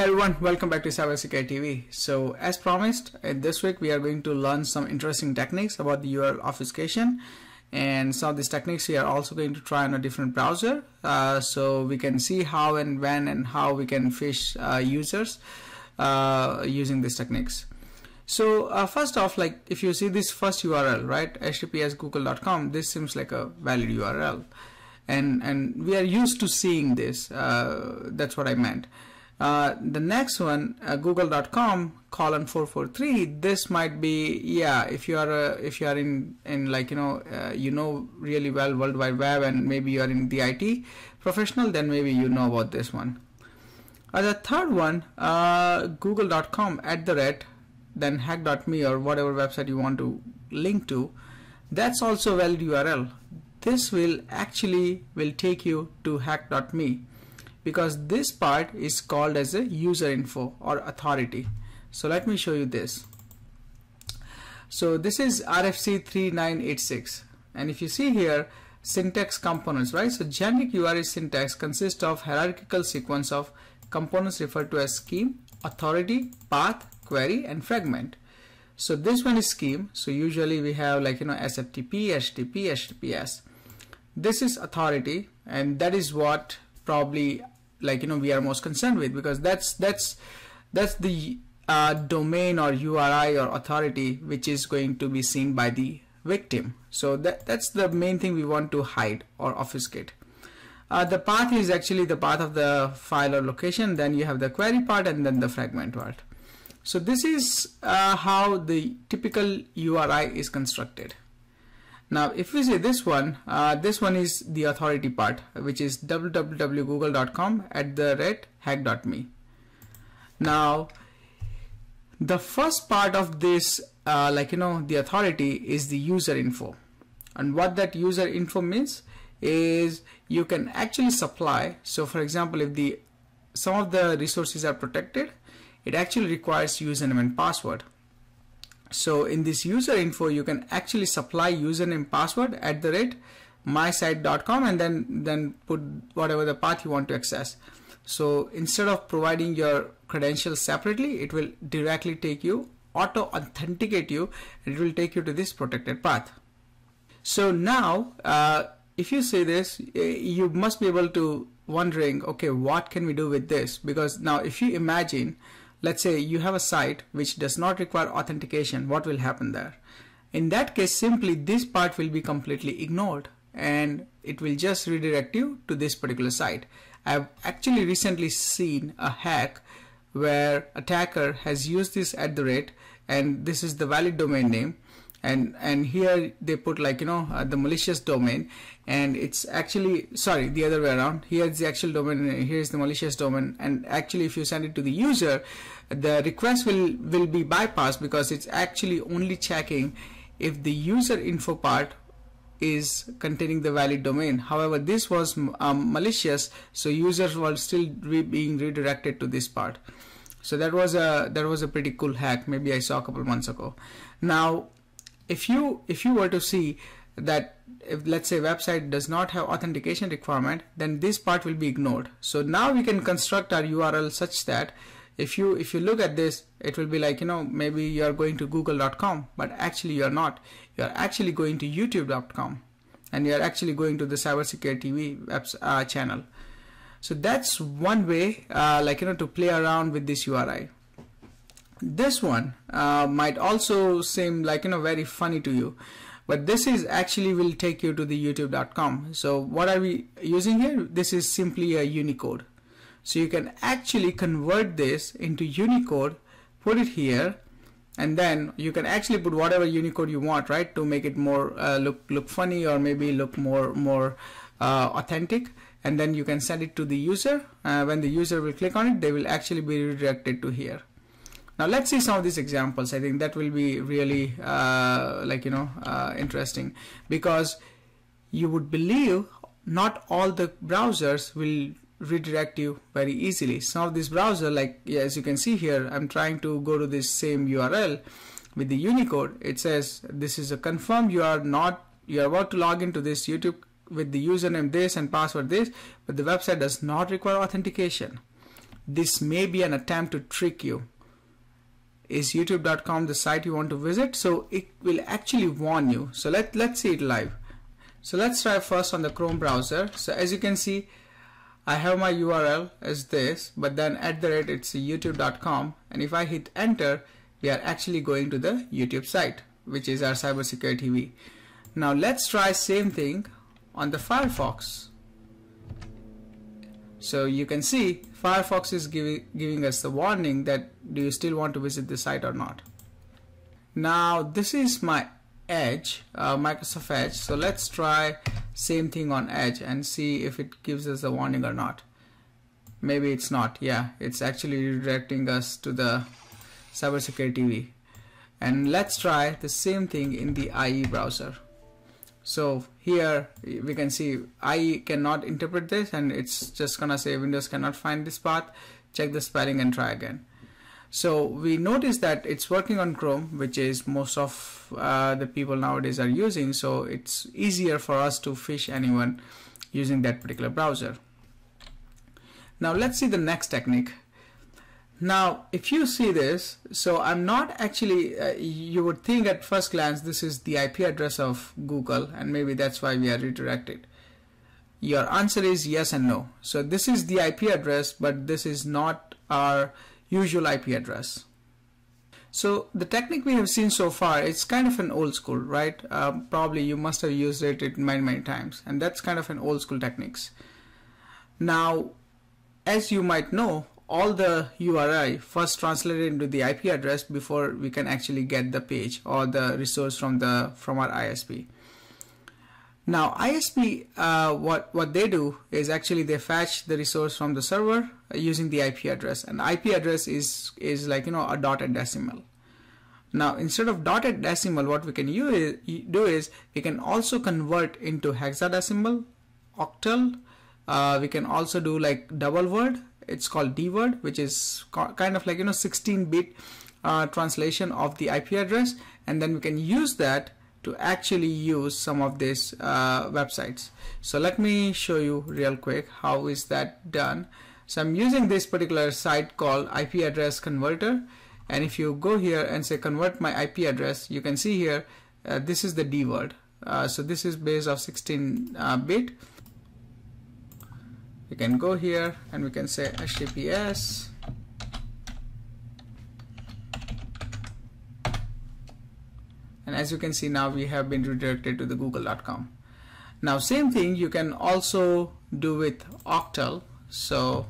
Hey everyone, welcome back to Cybersecurity TV. So as promised, this week we are going to learn some interesting techniques about the URL obfuscation and some of these techniques we are also going to try on a different browser uh, so we can see how and when and how we can fish uh, users uh, using these techniques. So uh, first off, like if you see this first URL, right, https google.com, this seems like a valid URL and, and we are used to seeing this, uh, that's what I meant. Uh, the next one, uh, google.com colon 443, this might be, yeah, if you are, uh, if you are in, in like, you know, uh, you know really well World Wide Web and maybe you are in the IT professional, then maybe you know about this one. Uh, the third one, google.com at the rate, then hack.me or whatever website you want to link to, that's also valid URL. This will actually will take you to hack.me because this part is called as a user info or authority. So let me show you this. So this is RFC 3986 and if you see here syntax components right? So generic URI syntax consists of hierarchical sequence of components referred to as scheme authority path query and fragment. So this one is scheme. So usually we have like you know SFTP HTTP HTTPS this is authority and that is what probably like you know we are most concerned with because that's that's that's the uh, domain or URI or authority which is going to be seen by the victim. So that that's the main thing we want to hide or obfuscate. Uh, the path is actually the path of the file or location then you have the query part and then the fragment part. So this is uh, how the typical URI is constructed now, if we say this one, uh, this one is the authority part, which is www.google.com at the rate hack.me. Now, the first part of this, uh, like, you know, the authority is the user info. And what that user info means is you can actually supply. So for example, if the some of the resources are protected, it actually requires username and password so in this user info you can actually supply username password at the rate mysite.com and then then put whatever the path you want to access. So instead of providing your credentials separately it will directly take you auto authenticate you and it will take you to this protected path. So now uh, if you see this you must be able to wondering okay what can we do with this? Because now if you imagine Let's say you have a site which does not require authentication. What will happen there? In that case, simply this part will be completely ignored and it will just redirect you to this particular site. I've actually recently seen a hack where attacker has used this at the rate and this is the valid domain name and and here they put like you know uh, the malicious domain. And it's actually sorry the other way around. Here is the actual domain here is the malicious domain. And actually if you send it to the user the request will will be bypassed because it's actually only checking if the user info part is containing the valid domain. However this was um, malicious so users were still re being redirected to this part. So that was a that was a pretty cool hack. Maybe I saw a couple months ago. Now if you if you were to see that if let's say website does not have authentication requirement then this part will be ignored. So now we can construct our URL such that if you if you look at this it will be like you know maybe you are going to google.com but actually you are not. You are actually going to youtube.com and you are actually going to the cybersecurity TV webs, uh, channel. So that's one way uh, like you know to play around with this URI this one uh, might also seem like you know very funny to you but this is actually will take you to the youtube.com so what are we using here? This is simply a unicode. So you can actually convert this into unicode put it here and then you can actually put whatever unicode you want right to make it more uh, look look funny or maybe look more more uh, authentic. And then you can send it to the user. Uh, when the user will click on it they will actually be redirected to here now let's see some of these examples. I think that will be really uh, like you know uh, interesting because you would believe not all the browsers will redirect you very easily. Some of these browser like yeah, as you can see here I'm trying to go to this same URL with the Unicode it says this is a confirm you are not you are about to log into this YouTube with the username this and password this but the website does not require authentication this may be an attempt to trick you is youtube.com the site you want to visit. So it will actually warn you. So let let's see it live. So let's try first on the chrome browser. So as you can see I have my URL as this but then at the rate it's youtube.com and if I hit enter we are actually going to the YouTube site which is our cybersecurity TV now let's try same thing on the Firefox so you can see Firefox is giving, giving us the warning that do you still want to visit the site or not. Now this is my Edge, uh, Microsoft Edge. So let's try same thing on Edge and see if it gives us a warning or not. Maybe it's not. Yeah, it's actually redirecting us to the cybersecurity TV. And let's try the same thing in the IE browser so here we can see I cannot interpret this and it's just gonna say Windows cannot find this path. Check the spelling and try again. So we notice that it's working on Chrome which is most of uh, the people nowadays are using so it's easier for us to fish anyone using that particular browser. Now let's see the next technique now, if you see this, so I'm not actually, uh, you would think at first glance this is the IP address of Google and maybe that's why we are redirected. Your answer is yes and no. So this is the IP address, but this is not our usual IP address. So the technique we have seen so far, it's kind of an old school, right? Um, probably you must have used it many, many times. And that's kind of an old school techniques. Now, as you might know, all the URI first translated into the IP address before we can actually get the page or the resource from the from our ISP. Now ISP, uh, what what they do is actually they fetch the resource from the server using the IP address, and IP address is is like you know a dotted decimal. Now instead of dotted decimal, what we can use, do is we can also convert into hexadecimal, octal. Uh, we can also do like double word it's called dword which is kind of like you know 16 bit uh, translation of the IP address. And then we can use that to actually use some of these uh, websites. So let me show you real quick how is that done. So I'm using this particular site called IP address converter. And if you go here and say convert my IP address you can see here uh, this is the dword. Uh, so this is base of 16 uh, bit we can go here and we can say https and as you can see now we have been redirected to the google.com now same thing you can also do with octal. So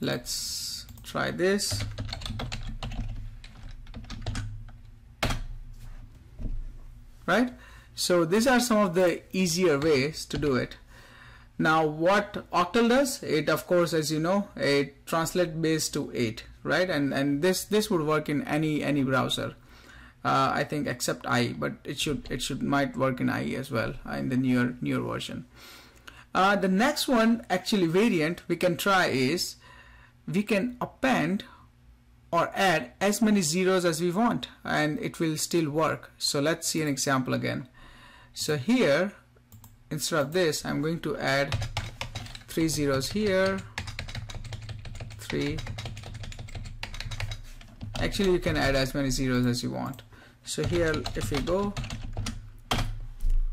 let's try this. Right? So these are some of the easier ways to do it now what octal does, it of course as you know, it translate base to 8, right? And and this this would work in any any browser. Uh, I think except IE, but it should it should might work in IE as well uh, in the newer newer version. Uh, the next one actually variant we can try is we can append or add as many zeros as we want and it will still work. So let's see an example again. So here instead of this I'm going to add three zeros here three. Actually you can add as many zeros as you want. So here if we go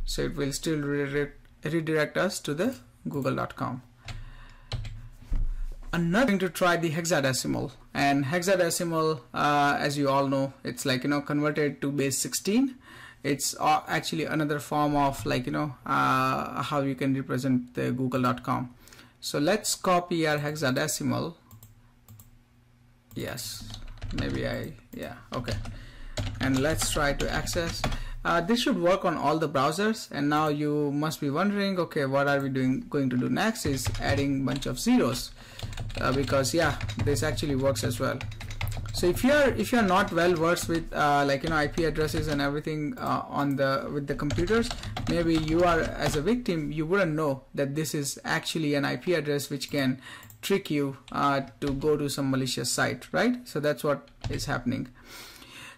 so it will still redirect, us to the google.com another thing to try the hexadecimal. And hexadecimal uh, as you all know it's like you know converted to base 16 it's uh, actually another form of like you know uh, how you can represent the google.com so let's copy our hexadecimal. Yes maybe I yeah okay. And let's try to access. Uh, this should work on all the browsers. And now you must be wondering okay what are we doing going to do next is adding bunch of zeros. Uh, because yeah this actually works as well so if you're if you're not well versed with uh, like you know IP addresses and everything uh, on the with the computers maybe you are as a victim you wouldn't know that this is actually an IP address which can trick you uh, to go to some malicious site right? So that's what is happening.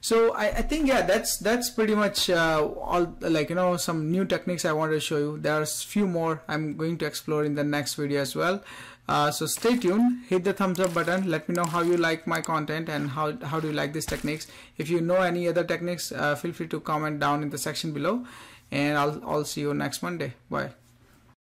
So I, I think yeah that's that's pretty much uh, all like you know some new techniques I wanted to show you. There's few more I'm going to explore in the next video as well uh, so stay tuned hit the thumbs up button let me know how you like my content and how, how do you like these techniques. If you know any other techniques uh, feel free to comment down in the section below and I'll, I'll see you next Monday. Bye